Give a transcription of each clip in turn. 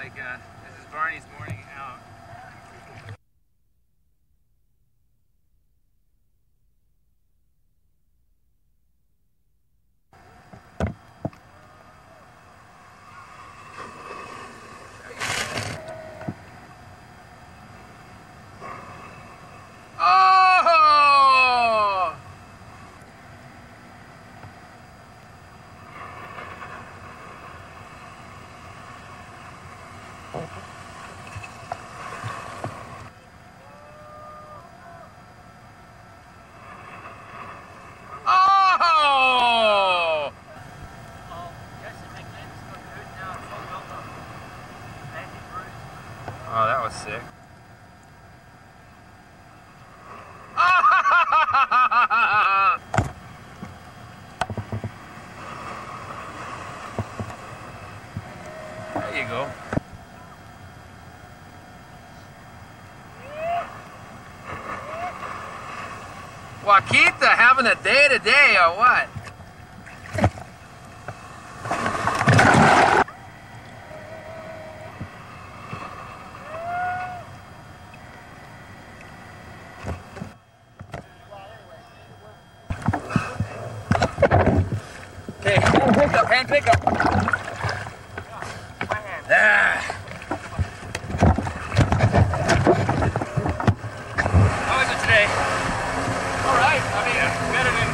like uh, sick. There you go. Wakita having a day today or what? Hand pick up, hand pick. There. How is it today? All right. I mean, better than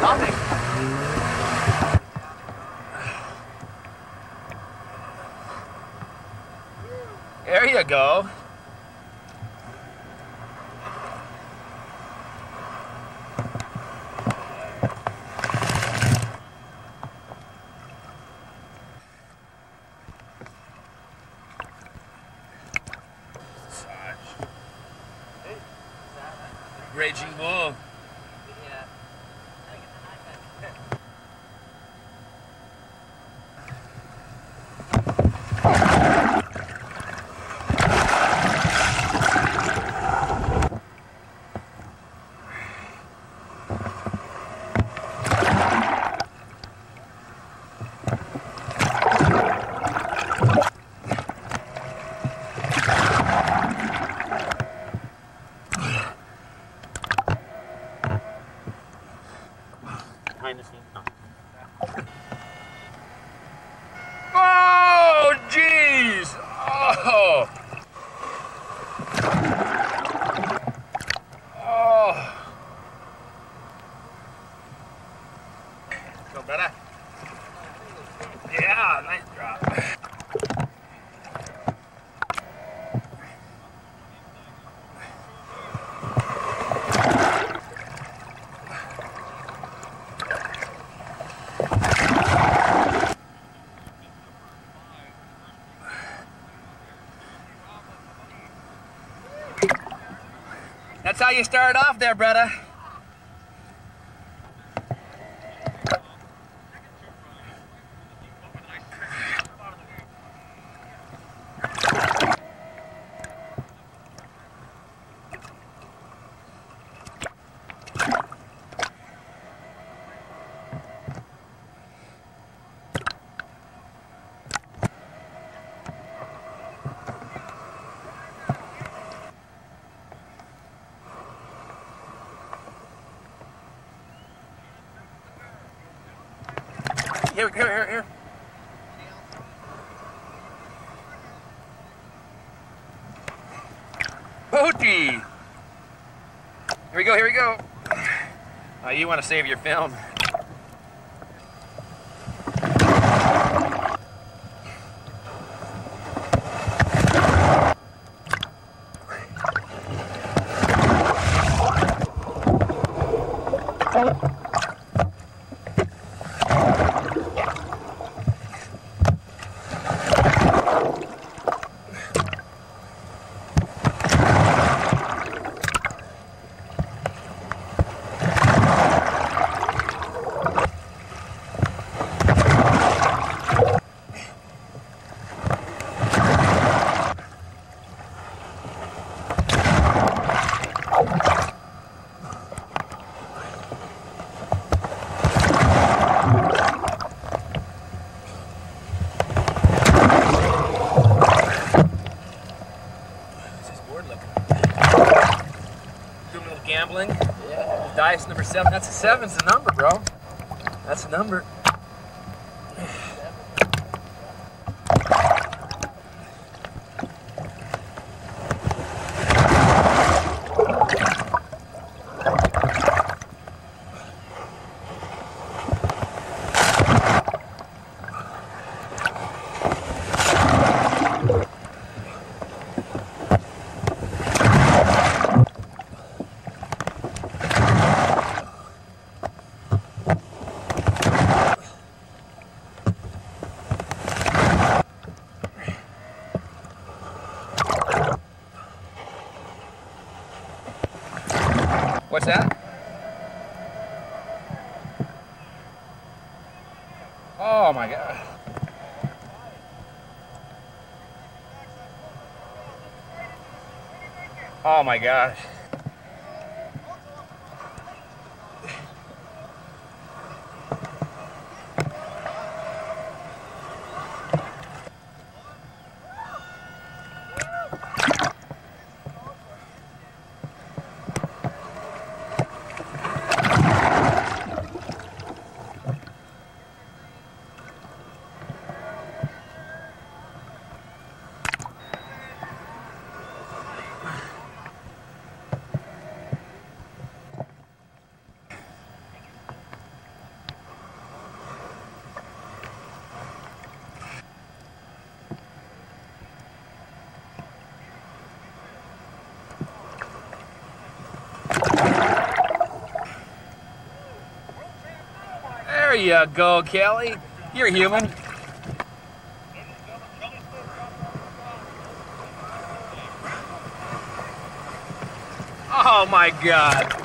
nothing. There you go. Raging Bull. Behind the scenes. No. Oh, jeez! Oh! Oh! Go, brother. Yeah, nice drop. That's how you start off there, brother. Here, here, here, here. Booty! Here we go, here we go. Uh, you want to save your film. Nice, number seven. That's a seven's the number, bro. That's a number. What's that? Oh my god. Oh my gosh. There you go, Kelly. You're human. Oh my God.